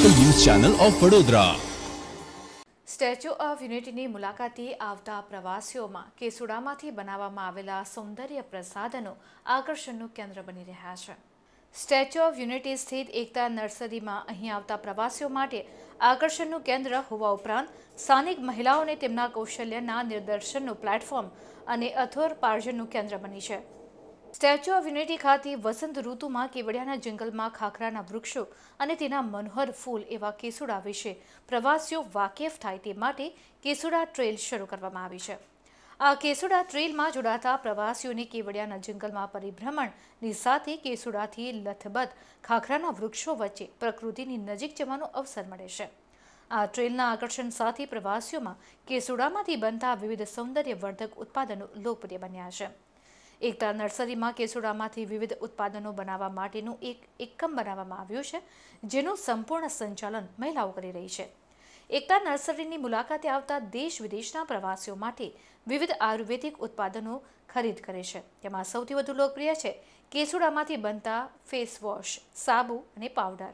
Of Vadodara statue of યુનિટીની મુલાકાતે આવતા પ્રવાસીઓમાં કેસુડામાંથી બનાવવામાં આવેલા સૌંદર્ય પ્રસાધનો આકર્ષણનું કેન્દ્ર બની રહ્યા છે. સ્ટેચ્યુ ઓફ યુનિટી સ્થિત એકતા નર્સરીમાં અહીં આવતા પ્રવાસીઓ માટે આકર્ષણનું કેન્દ્ર હોવા ઉપરાંત સ્થાનિક મહિલાઓને તેમના કૌશલ્યના નિદર્શનનું પ્લેટફોર્મ અને અથોરપાર્જનનું કેન્દ્ર બની છે. સ્ટેચ્યુ ઓફ યુનિટી ખાતે વસંત ઋતુમાં કેવડિયાના જંગલમાં ખાખરાના વૃક્ષો અને તેના મનોહર ફૂલ એવા કેસુડા વિશે પ્રવાસીઓ વાકેફ થાય તે માટે કેસુડા ટ્રેલ શરૂ કરવામાં આવી છે. આ કેસુડા ટ્રેલમાં જોડાતા પ્રવાસીઓને કેવડિયાના જંગલમાં પરિભ્રમણની સાથે કેસુડાથી લથબથ ખાખરાના વૃક્ષો વચ્ચે પ્રકૃતિની નજીક જવાનો અવસર મળે છે. આ ટ્રેલના આકર્ષણ સાથે પ્રવાસીઓમાં કેસુડામાંથી બનતા વિવિધ સૌંદર્યવર્ધક ઉત્પાદનો લોકપ્રિય બન્યા છે. એકતા નર્સરીમાં કેસુડામાંથી વિવિધ ઉત્પાદનો બનાવવા માટેનું એક એકમ બનાવવામાં આવ્યું છે, જેનું સંપૂર્ણ સંચાલન મહિલાઓ કરી રહી છે. એકતા નર્સરીની મુલાકાતે આવતા દેશ વિદેશના પ્રવાસીઓ માટે વિવિધ આયુર્વેદિક ઉત્પાદનો ખરીદ કરે છે. તેમાં સૌથી વધુ લોકપ્રિય છે કેસુડામાંથી બનતા ફેસ વોશ, સાબુ અને પાવડર.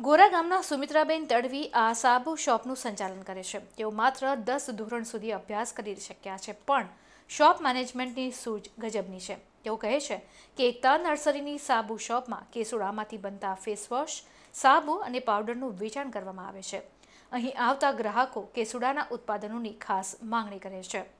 ગોરા ગામના સુમિત્રાબેન તડવી આ સાબુ શોપનું સંચાલન કરે છે. તેઓ માત્ર દસ ધોરણ સુધી અભ્યાસ કરી શક્યા છે, પણ શોપ મેનેજમેન્ટની સૂઝ ગજબની છે. તેઓ કહે છે કે એકતા નર્સરીની સાબુ શોપમાં કેસુડામાંથી બનતા ફેસવોશ સાબુ અને પાવડરનું વેચાણ કરવામાં આવે છે. અહીં આવતા ગ્રાહકો કેસુડાના ઉત્પાદનોની ખાસ માંગણી કરે છે.